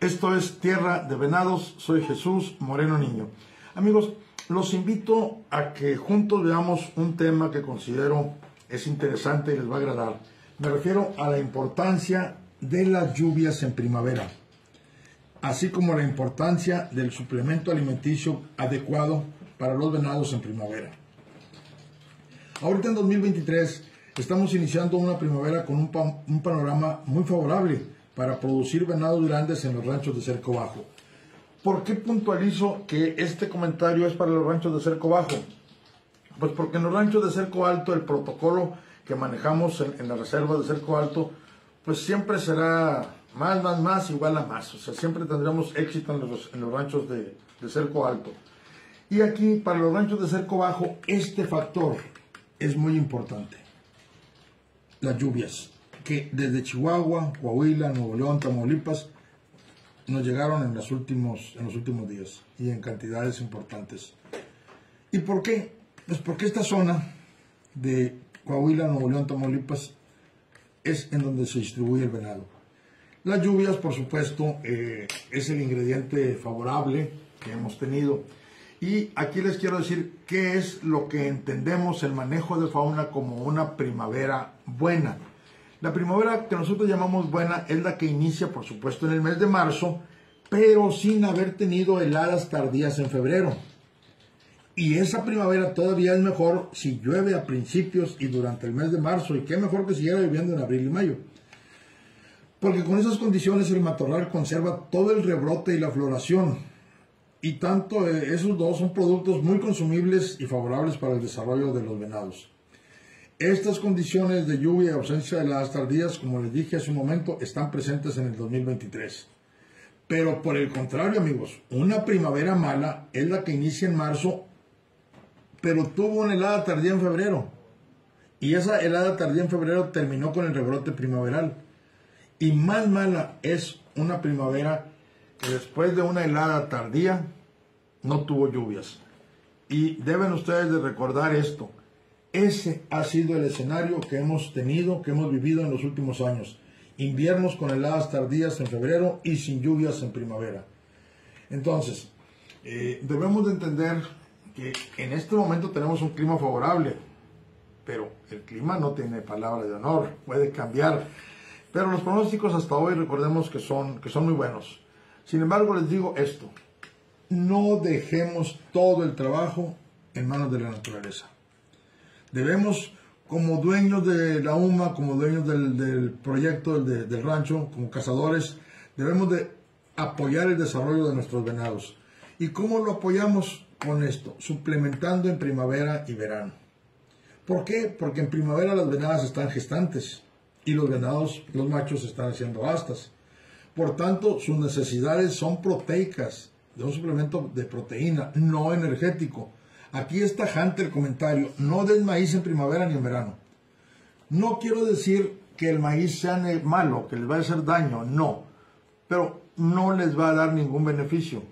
Esto es Tierra de Venados, soy Jesús Moreno Niño. Amigos, los invito a que juntos veamos un tema que considero es interesante y les va a agradar. Me refiero a la importancia de las lluvias en primavera, así como la importancia del suplemento alimenticio adecuado para los venados en primavera. Ahorita en 2023 estamos iniciando una primavera con un, panorama muy favorable para producir venados grandes en los ranchos de cerco bajo. ¿Por qué puntualizo que este comentario es para los ranchos de cerco bajo? Pues porque en los ranchos de cerco alto el protocolo que manejamos en, la reserva de cerco alto, pues siempre será más, más, más, igual a más. O sea, siempre tendremos éxito en los, en los ranchos de, de cerco alto. Y aquí, para los ranchos de cerco bajo, este factor es muy importante. Las lluvias, que desde Chihuahua, Coahuila, Nuevo León, Tamaulipas, nos llegaron en los últimos, en los últimos días y en cantidades importantes. ¿Y por qué? Pues porque esta zona de Coahuila, Nuevo León, Tamaulipas es en donde se distribuye el venado. Las lluvias, por supuesto, eh, es el ingrediente favorable que hemos tenido. Y aquí les quiero decir qué es lo que entendemos el manejo de fauna como una primavera buena. La primavera que nosotros llamamos buena es la que inicia, por supuesto, en el mes de marzo, pero sin haber tenido heladas tardías en febrero. Y esa primavera todavía es mejor si llueve a principios y durante el mes de marzo, y qué mejor que siguiera lloviendo en abril y mayo. Porque con esas condiciones el matorral conserva todo el rebrote y la floración, y tanto eh, esos dos son productos muy consumibles y favorables para el desarrollo de los venados. Estas condiciones de lluvia y ausencia de las tardías, como les dije hace un momento, están presentes en el 2023. Pero por el contrario, amigos, una primavera mala es la que inicia en marzo, pero tuvo una helada tardía en febrero. Y esa helada tardía en febrero terminó con el rebrote primaveral. Y más mala es una primavera después de una helada tardía no tuvo lluvias. Y deben ustedes de recordar esto. Ese ha sido el escenario que hemos tenido, que hemos vivido en los últimos años. Inviernos con heladas tardías en febrero y sin lluvias en primavera. Entonces, eh, debemos de entender que en este momento tenemos un clima favorable, pero el clima no tiene palabra de honor, puede cambiar. Pero los pronósticos hasta hoy recordemos que son, que son muy buenos. Sin embargo, les digo esto, no dejemos todo el trabajo en manos de la naturaleza. Debemos, como dueños de la UMA, como dueños del, proyecto del, del, rancho, como cazadores, debemos de apoyar el desarrollo de nuestros venados. ¿Y cómo lo apoyamos con esto? Suplementando en primavera y verano. ¿Por qué? Porque en primavera las venadas están gestantes y los venados, los machos, están haciendo astas. Por tanto, sus necesidades son proteicas, de un suplemento de proteína, no energético. Aquí está tajante el comentario, no den maíz en primavera ni en verano. No quiero decir que el maíz sea malo, que les va a hacer daño, no. Pero no les va a dar ningún beneficio.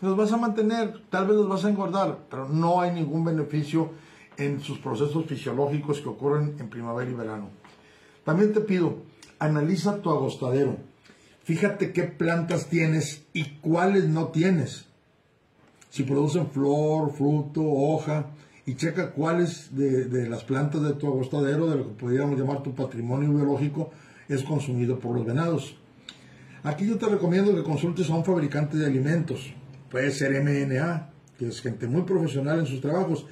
Los vas a mantener, tal vez los vas a engordar, pero no hay ningún beneficio en sus procesos fisiológicos que ocurren en primavera y verano. También te pido, analiza tu agostadero Fíjate qué plantas tienes y cuáles no tienes. Si producen flor, fruto, hoja, y checa cuáles de, las plantas de tu agostadero, de lo que podríamos llamar tu patrimonio biológico, es consumido por los venados. Aquí yo te recomiendo que consultes a un fabricante de alimentos, puede ser MNA, que es gente muy profesional en sus trabajos.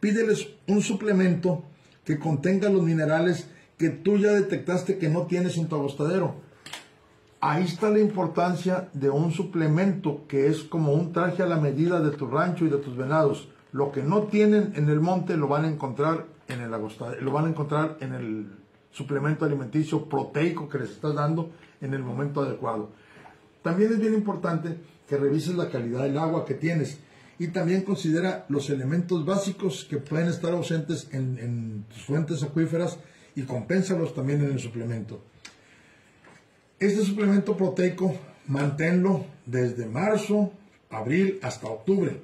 Pídeles un suplemento que contenga los minerales que tú ya detectaste que no tienes en tu agostadero Ahí está la importancia de un suplemento que es como un traje a la medida de tu rancho y de tus venados. Lo que no tienen en el monte lo van a encontrar en el lo van a encontrar en el suplemento alimenticio proteico que les estás dando en el momento adecuado. También es bien importante que revises la calidad del agua que tienes y también considera los elementos básicos que pueden estar ausentes en, en tus fuentes acuíferas y compénsalos también en el suplemento. Este suplemento proteico manténlo desde marzo, abril hasta octubre.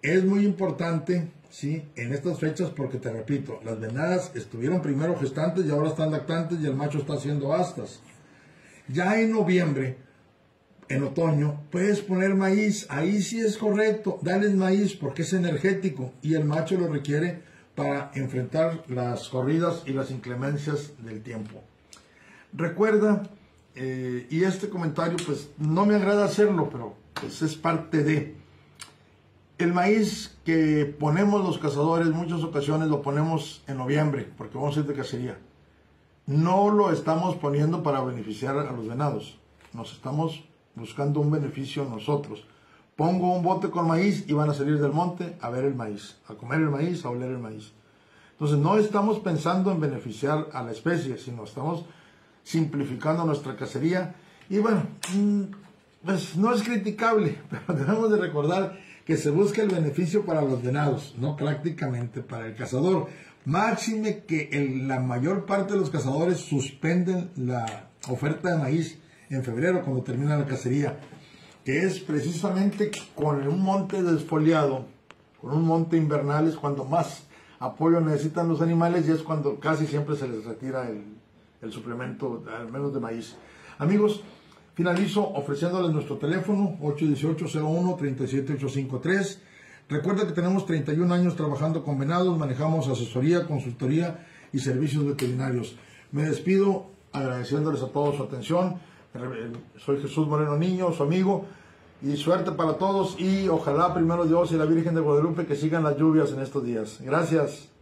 Es muy importante, ¿sí? En estas fechas porque te repito, las venadas estuvieron primero gestantes y ahora están lactantes y el macho está haciendo astas. Ya en noviembre, en otoño, puedes poner maíz. Ahí sí es correcto. Dale maíz porque es energético y el macho lo requiere para enfrentar las corridas y las inclemencias del tiempo. Recuerda, eh, y este comentario pues no me agrada hacerlo, pero pues es parte de... El maíz que ponemos los cazadores, muchas ocasiones lo ponemos en noviembre, porque vamos a ir de cacería. No lo estamos poniendo para beneficiar a los venados. Nos estamos buscando un beneficio nosotros. Pongo un bote con maíz y van a salir del monte a ver el maíz, a comer el maíz, a oler el maíz. Entonces no estamos pensando en beneficiar a la especie, sino estamos simplificando nuestra cacería. Y bueno, mm, pues no es criticable, pero debemos de recordar que se busca el beneficio para los venados, no prácticamente para el cazador. Máxime que la mayor parte de los cazadores suspenden la oferta de maíz en febrero cuando termina la cacería, que es precisamente con un monte desfoliado, con un monte invernal es cuando más apoyo necesitan los animales y es cuando casi siempre se les retira el, el suplemento, al menos de maíz. Amigos, finalizo ofreciéndoles nuestro teléfono 818-01-37853. Recuerda que tenemos 31 años trabajando con venados, manejamos asesoría, consultoría y servicios veterinarios. Me despido agradeciéndoles a todos su atención. Soy Jesús Moreno Niño, su amigo. Y suerte para todos y ojalá primero Dios y la Virgen de Guadalupe que sigan las lluvias en estos días. Gracias.